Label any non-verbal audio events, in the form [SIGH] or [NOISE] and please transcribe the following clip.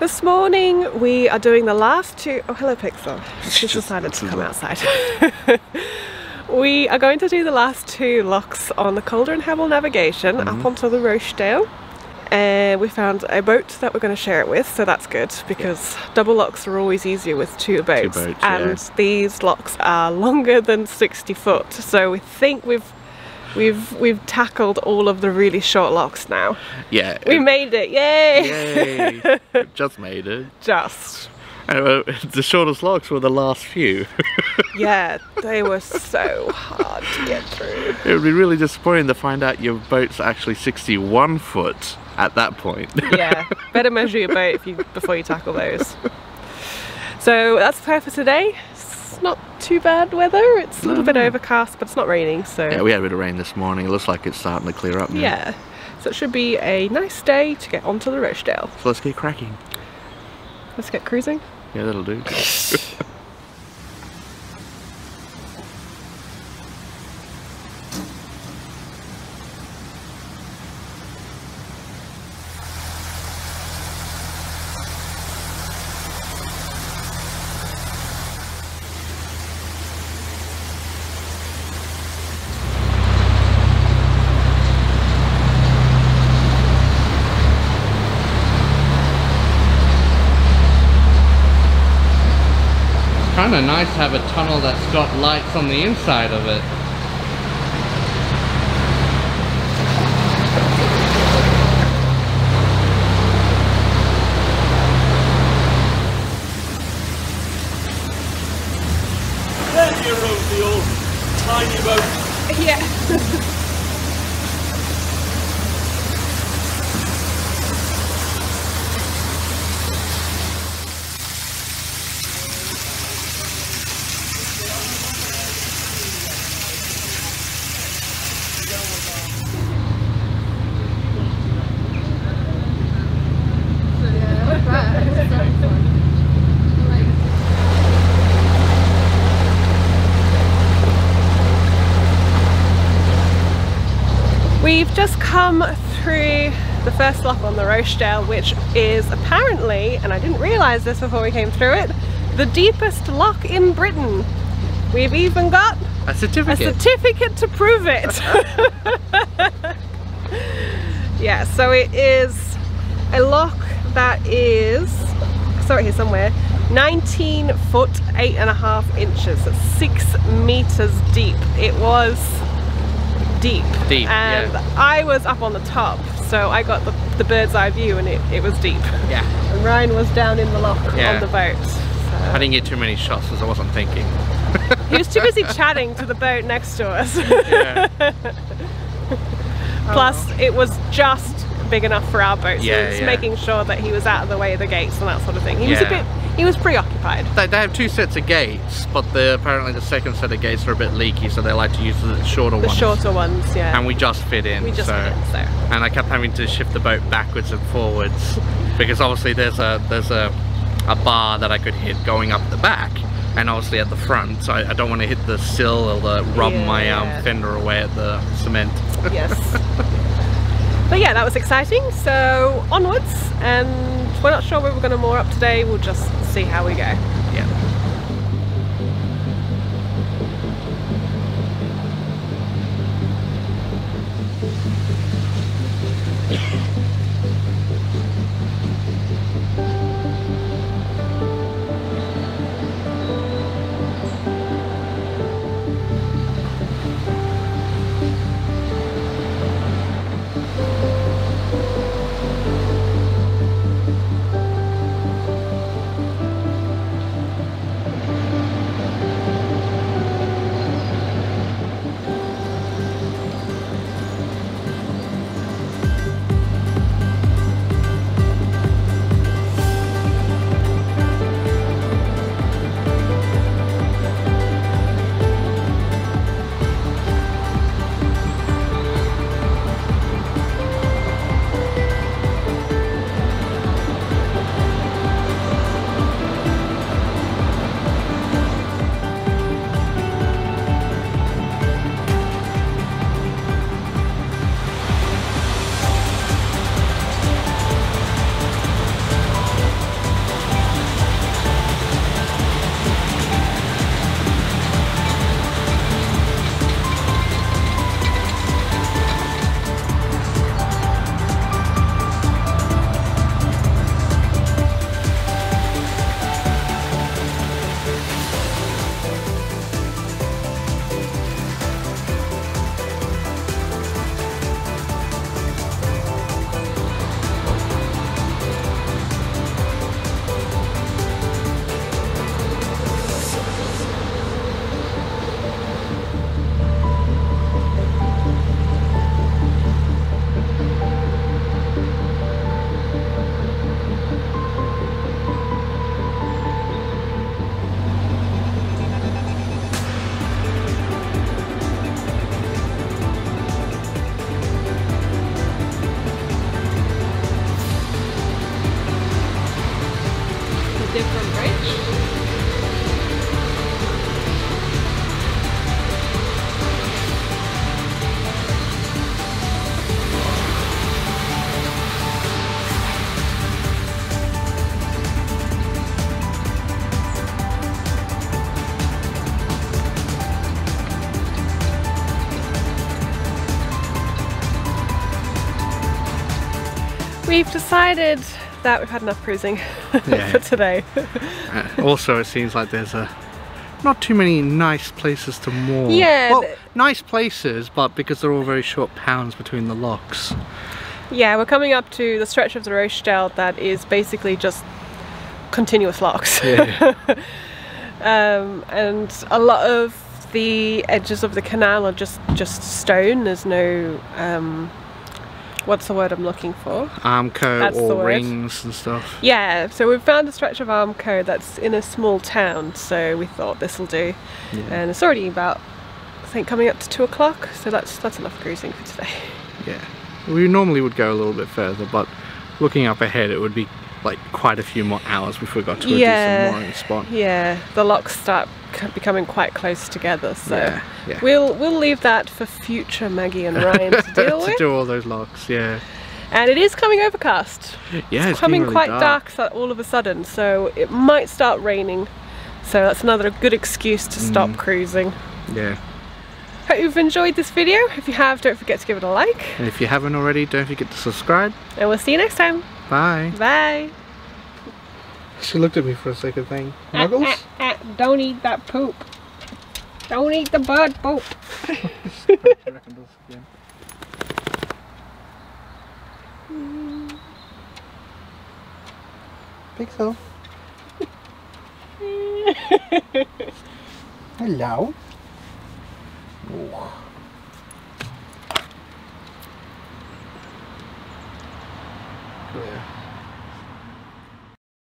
This morning we are doing the last two. Oh, hello, Pixel. [LAUGHS] She's decided to come outside. [LAUGHS] we are going to do the last two locks on the Calder and Hebble navigation Mm-hmm. up onto the Rochdale. And we found a boat that we're going to share it with, so that's good because double locks are always easier with two boats. boats, and yeah. these locks are longer than 60 foot, so we think we've we've we've tackled all of the really short locks now. Yeah. We it- made it! Yay! Yay! Just made it. [LAUGHS] Just. Uh, [LAUGHS] the shortest locks were the last few. [LAUGHS] Yeah, they were so hard to get through. it would be really disappointing to find out your boat's actually 61 foot at that point. Yeah, better measure your boat if you, before you tackle those. So that's the plan for today. It's not too bad weather. It's a little bit overcast, but it's not raining, so yeah, we had a bit of rain this morning. It looks like it's starting to clear up now. yeah. So it should be a nice day to get onto the Rochdale. So let's get cracking. Let's get cruising. Yeah, that'll do. [LAUGHS] kind of nice to have a tunnel that's got lights on the inside of it. There you rode the old tiny boat. Yeah. We've just come through the first lock on the Rochdale, which is apparently, and I didn't realise this before we came through it, the deepest lock in Britain. We've even got A a certificate. certificate to prove it. [LAUGHS] yeah, so it is a lock that is, sorry here somewhere, 19 foot, eight and a half inches, six meters deep. It was deep. Deep, And yeah. I was up on the top, so I got the, the bird's eye view and it, it was deep. yeah. And Ryan was down in the lock Yeah. on the boat. I didn't get too many shots because I wasn't thinking. He was too busy [LAUGHS] chatting to the boat next to us. Yeah. [LAUGHS] Plus, oh. it was just big enough for our boat, so Yeah, he was yeah. making sure that he was out of the way of the gates and that sort of thing. He was a bit, he was preoccupied. They, they have two sets of gates, but the, apparently the second set of gates are a bit leaky, so they like to use the shorter The ones. shorter ones, yeah. And we just fit in. we just so. did so. And I kept having to shift the boat backwards and forwards [LAUGHS] because obviously there's a there's a, a bar that I could hit going up the back and obviously at the front so I, I don't want to hit the sill or the rub my Yeah. um, fender away at the cement. [LAUGHS] Yes. but yeah, that was exciting. So onwards, and we're not sure where we're going to moor up today. We'll just see how we go. We've decided that we've had enough cruising [LAUGHS] Yeah. for today. [LAUGHS] Uh, also, it seems like there's a not too many nice places to moor. Yeah, Well, nice places, but because they're all very short pounds between the locks. yeah, we're coming up to the stretch of the Rochdale that is basically just continuous locks. Yeah. [LAUGHS] um, and a lot of the edges of the canal are just just stone. There's no um, what's the word I'm looking for? Armco That's or rings and stuff. Yeah, so we've found a stretch of Armco that's in a small town, so we thought this will do. Yeah. And it's already about, I think, coming up to two o'clock, so that's that's enough cruising for today. Yeah. We normally would go a little bit further, but looking up ahead, it would be like quite a few more hours before we got to a Yeah. decent mooring spot. Yeah, the locks start becoming quite close together, so Yeah, yeah. we'll we'll leave that for future Maggie and Ryan to [LAUGHS] deal to with. do all those locks, yeah. And it is coming overcast. Yeah, it's, coming really quite dark. dark. all of a sudden, so it might start raining. So that's another good excuse to stop Mm. cruising. Yeah. Hope you've enjoyed this video. If you have, don't forget to give it a like. And if you haven't already, don't forget to subscribe. And we'll see you next time. Bye. Bye. She looked at me for a second thing. Muggles? Ah, don't eat that poop. Don't eat the bird poop. [LAUGHS] think so. [LAUGHS] Hello. Yeah.